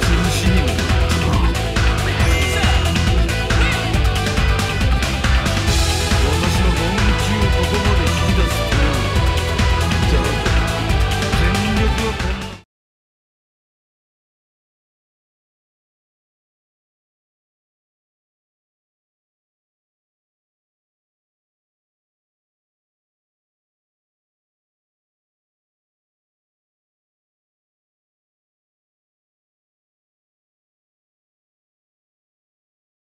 苦しみも